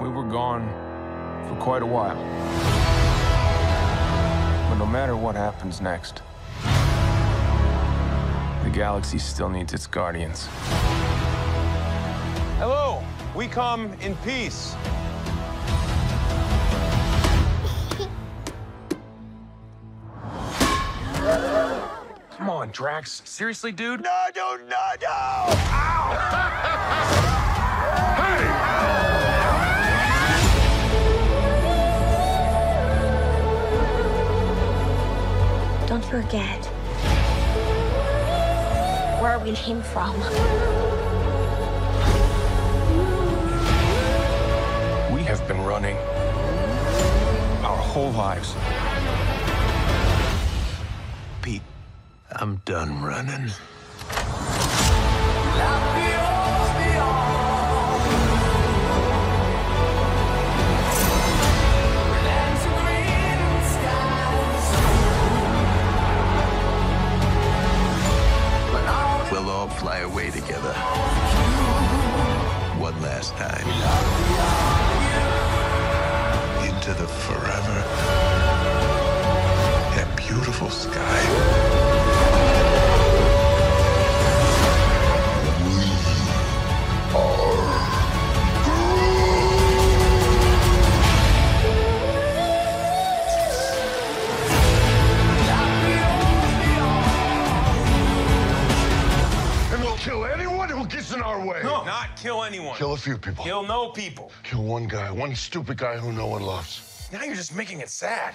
we were gone for quite a while. But no matter what happens next, the galaxy still needs its guardians. Hello, we come in peace. Come on, Drax. Seriously, dude? No, no, no, no! Don't forget where we came from. We have been running our whole lives. Pete, I'm done running. Fly away together. One last time. Into the forever who gets in our way. No, not kill anyone. Kill a few people. Kill no people. Kill one guy, one stupid guy who no one loves. Now you're just making it sad.